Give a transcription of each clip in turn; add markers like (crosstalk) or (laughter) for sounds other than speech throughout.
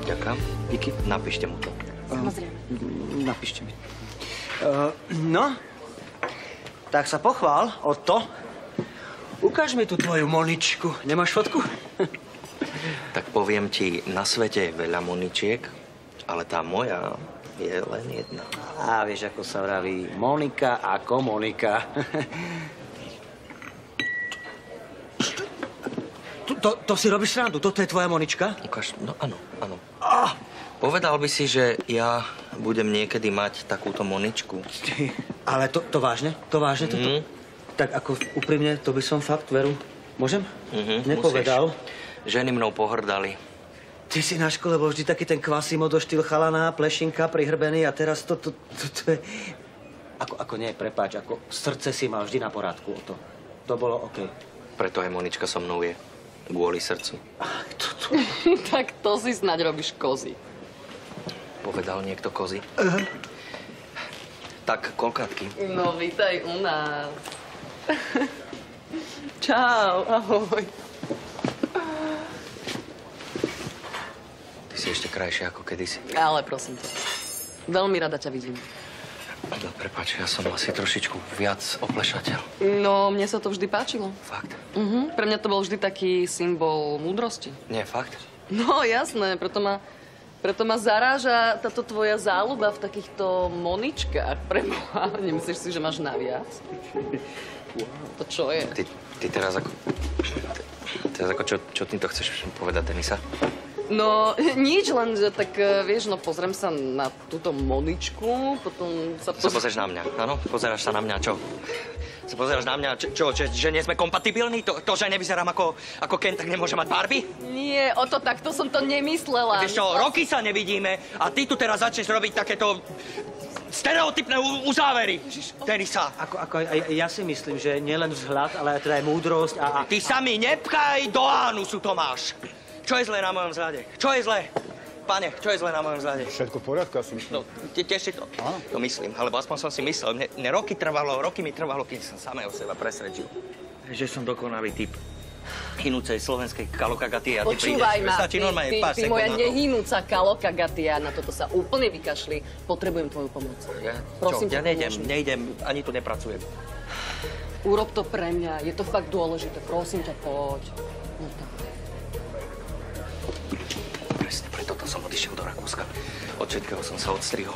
Ďakujem. Díky. Napíšte mu to. Samozrejme. Napíšte mi. Uh, no, tak sa pochvál o to. Ukáž mi tú tvoju Moničku. Nemáš fotku? (laughs) Tak poviem ti, na svete je veľa Moničiek, ale tá moja je len jedna. A vieš, ako sa vraví, Monika ako Monika. (laughs) To, to, to si robíš srandu? Toto je tvoja Monička? Ukáž, no áno, áno. Povedal by si, že ja budem niekedy mať takúto Moničku. Ty, ale to, to vážne? To vážne toto? Mhm. Tak ako úprimne, to by som fakt veru... Môžem? Mhm, Nepovedal. musíš. Ženy mnou pohrdali. Ty si na škole bol vždy taký ten kvasimodo štýl chalaná, plešinka, prihrbený a teraz to, to, to, to je... Ako, ako nie, prepáč, ako srdce si mal vždy na porádku o to. To bolo OK. Preto aj Monička so mnou je. Kvôli srdcu. (laughs) tak to si snaď robíš kozy. Povedal niekto kozy? Tak, kolkátky. No, vítaj u nás. (laughs) Čau, ahoj. Ty si ešte krajšia ako kedysi. Ale prosím ťa, veľmi rada ťa vidím. No, prepáč, ja som asi trošičku viac oplešateľ. No, mne sa to vždy páčilo. Fakt? Mhm. Pre mňa to bol vždy taký symbol múdrosti. Nie, fakt? No, jasné, preto ma, preto ma zaráža táto tvoja záľuba v takýchto moničkách. Preboha, (laughs) nemyslíš si, že máš naviac? To čo je? Ty, ty teraz ako... Teraz ako čo, čo týmto chceš povedať, Denisa? No, nič, len že tak, eh, vieš, no pozriem sa na túto moničku, potom sa... Sa pozrieš na mňa, áno? Pozeráš sa na mňa, čo? Sa pozeráš na mňa, čo, čo že, nie sme kompatibilní? To, to, že nevyzerám ako, ako Ken, tak nemôže mať Barbie? Nie, o to takto som to nemyslela. Vieš čo, roky sa nevidíme a ty tu teraz začneš robiť takéto stereotypné uzávery. Denisa, Ako, ako ja si myslím, že nielen vzhľad, ale teda aj múdrosť a... a... ty sa mi nepchaj do ánusu, Tomáš. Čo je zlé na mojom vzhľade? Čo je zlé? Pane, čo je zlé na mojom vzhľade? Všetko v poriadku, ja si myslím. No, te- tiež si to, to myslím, alebo aspoň som si myslel. Mne, mne roky trvalo, roky mi trvalo, kým som samého seba presvedčil. Že som dokonavý typ hinúcej slovenskej kalokagaty a ty Počúvaj ma, stačí ty, normálne ty, pár ty moja nehynúca kaloka Gatia, na toto sa úplne vykašli. Potrebujem tvoju pomoc. Ja, Prosím čo, ja nejdem, mi. nejdem, ani tu nepracujem. Urob to pre mňa, je to fakt dôležité. Prosím ťa, poď. No tak. Presne preto to som odišiel do Rakúska. Od všetkého som sa odstrihol.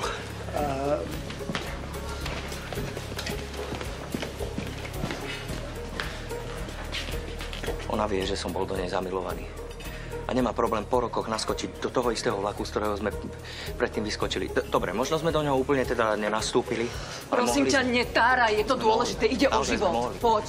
Ona vie, že som bol do nej zamilovaný. A nemá problém po rokoch naskočiť do toho istého vlaku, z ktorého sme predtým vyskočili. D- Dobre, možno sme do neho úplne teda nenastúpili. Prosím mohli ťa, netáraj, je to dôležité, ide o život. Poď.